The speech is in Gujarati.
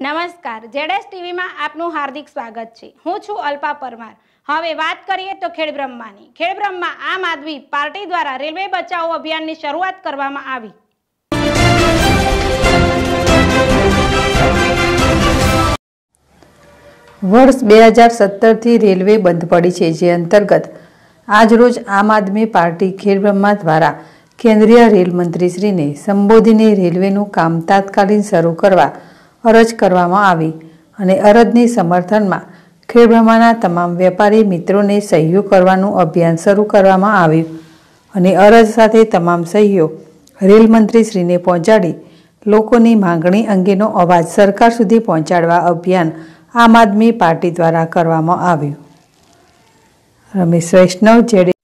નમસ્કાર જેડેસ ટીવીમાં આપનું હાર્દિક સ્વાગત છે. હું છું અલ્પા પરમાર. હવે વાત કરીએ તો ખેડબ્રહ્માની ખેડબ્રહ્મા આમ આદમી પાર્ટી દ્વારા રેલવે બચાવો અભિયાનની શરૂઆત કરવામાં આવી. વર્ષ બે હજાર સત્તરથી રેલવે બંધ પડી છે, જે અંતર્ગત આજરોજ આમ આદમી પાર્ટી ખેડબ્રહ્મા દ્વારા કેન્દ્રીય રેલ મંત્રીશ્રીને સંબોધીને રેલવેનું કામ તાત્કાલિક શરૂ કરવા અરજ કરવામાં આવી અને અરજની સમર્થનમાં ખેડબ્રહ્માના તમામ વેપારી મિત્રોને સહયોગ કરવાનું અભિયાન શરૂ કરવામાં આવ્યું અને અરજ સાથે તમામ સહયોગ રેલ મંત્રીશ્રીને પહોંચાડી લોકોની માંગણી અંગેનો અવાજ સરકાર સુધી પહોંચાડવા અભિયાન આમ આદમી પાર્ટી દ્વારા કરવામાં આવ્યું. રમેશ વૈષ્ણવ જેડે